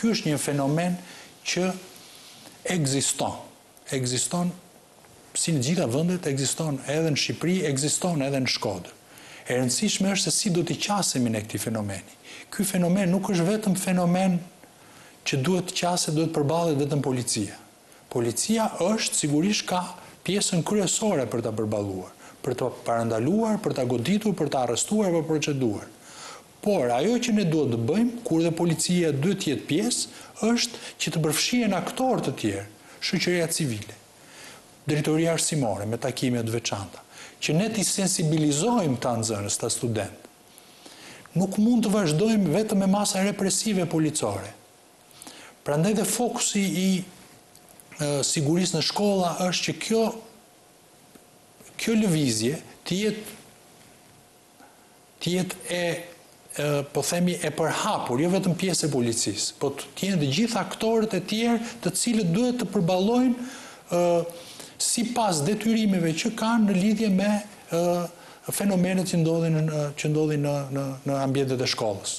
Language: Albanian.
Ky është një fenomen që ekziston. Ekziston si në gjitha vendet, ekziston edhe në Shqipëri, ekziston edhe në Shkodër. E rëndësishme është se si do t'i qasemi ne këtij fenomeni. Ky fenomen nuk është vetëm fenomen që duhet të qaset, duhet të përballet vetëm policia. Policia është, sigurisht ka pjesën kryesore për ta përballuar, për ta parandaluar, për ta goditur, për ta arrestuar apo proceduar. Por ajo që ne duhet të bëjmë, ku dhe policia duhet të jetë pjesë, është që të përfshihen aktorë të tjerë, shoqëria civile, drejtoria arsimore me takime të veçanta, që ne t'i sensibilizojmë këta nxënës, këta studentë. Nuk mund të vazhdojmë vetëm me masa represive policore. Prandaj dhe fokusi i sigurisë në shkolla është që kjo kjo lëvizje të jetë të jetë e po themi e përhapur, jo vetëm pjesë e policisë, po të jenë të gjithë aktorët e tjerë të cilët duhet të përballojnë sipas detyrimeve që kanë në lidhje me fenomenet që ndodhin në ambientet e shkollës.